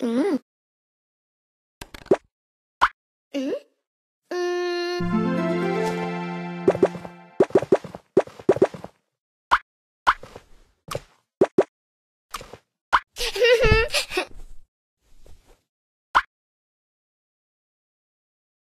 嗯，嗯，嗯。